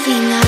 Sabina.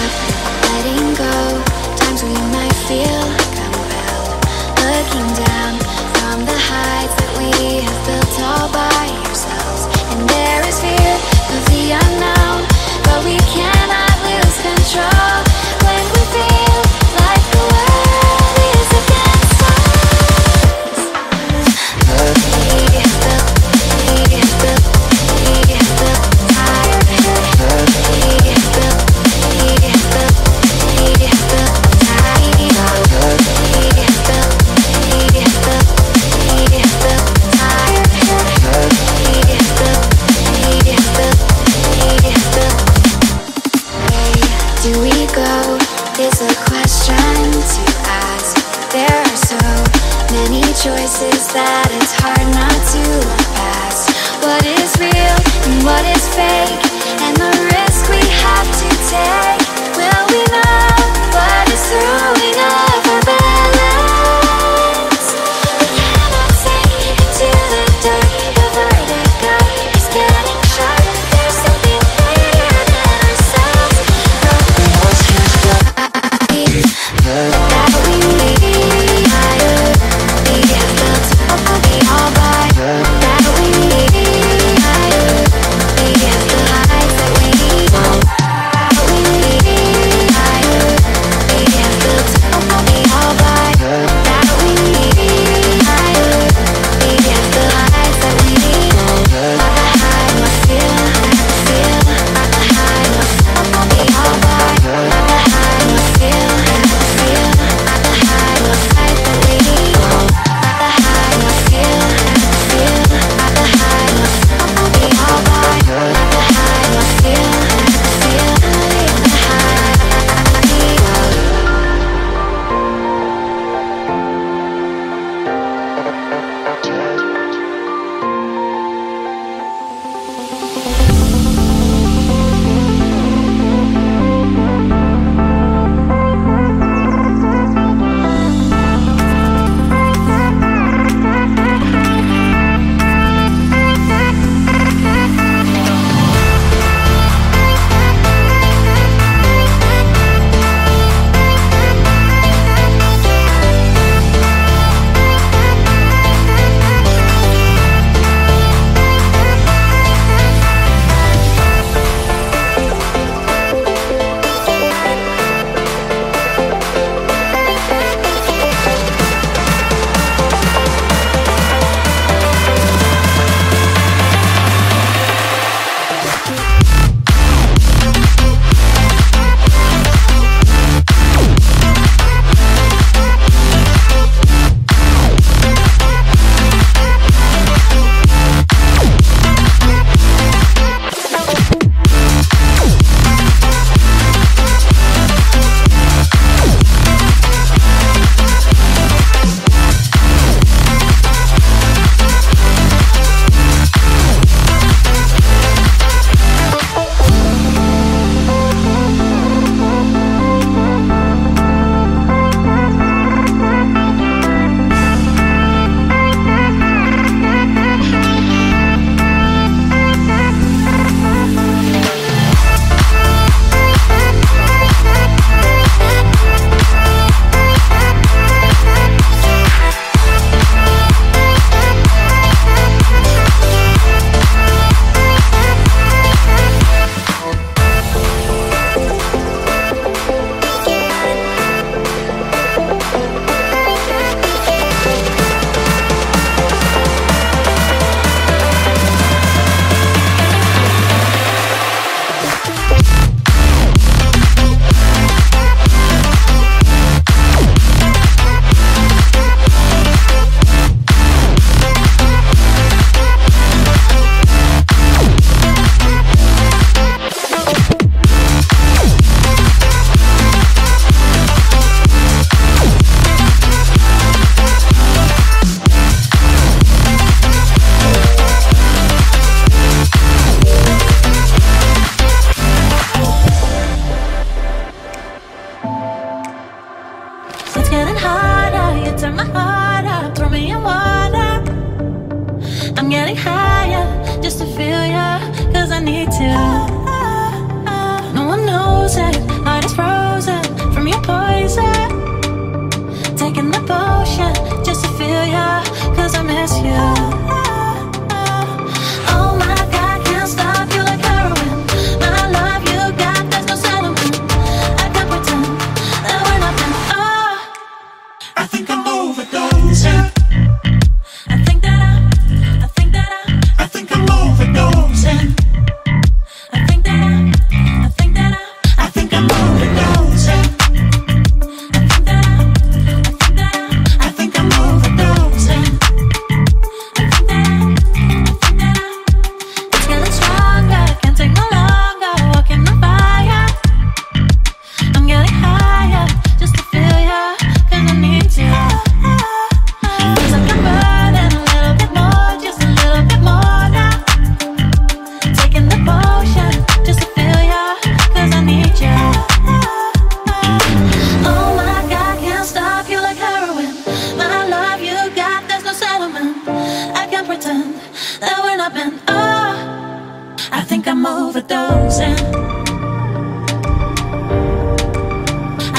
and pretend that we're not meant. Oh, I think I'm overdosing.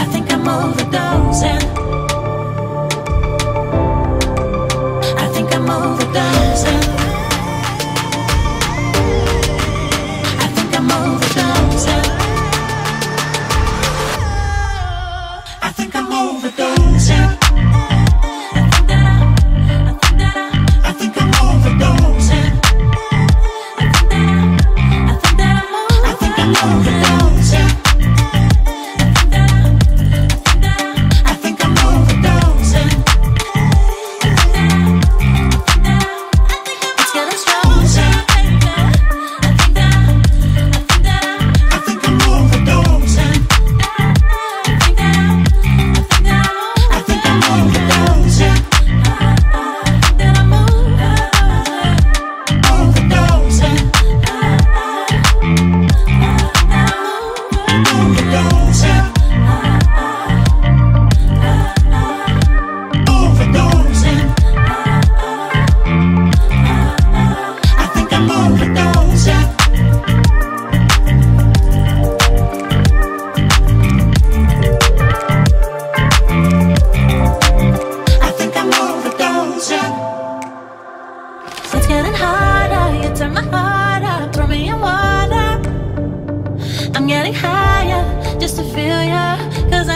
I think I'm overdosing. I think I'm overdosing. I think I'm overdosing.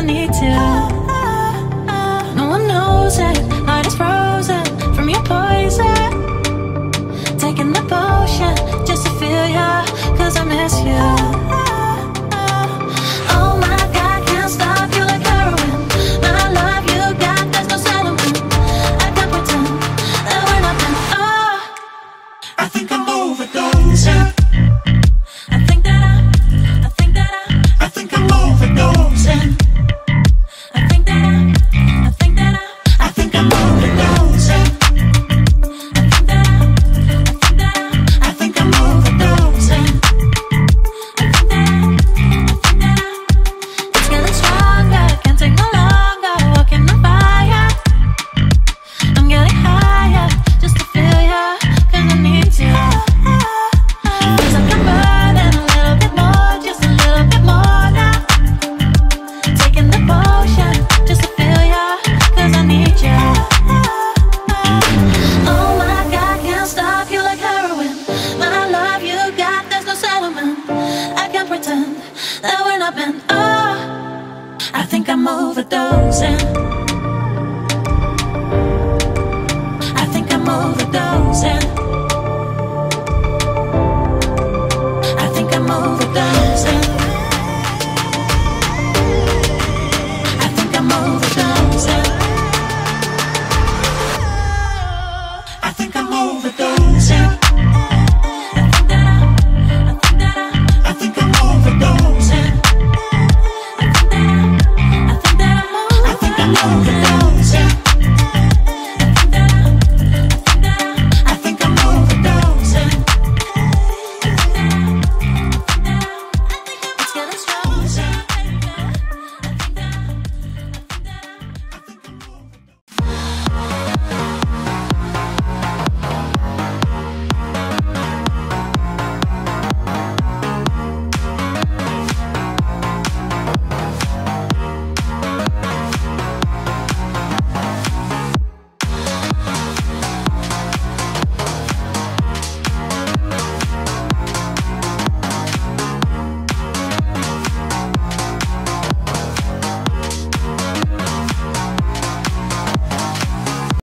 need to dancing.